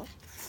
beautiful.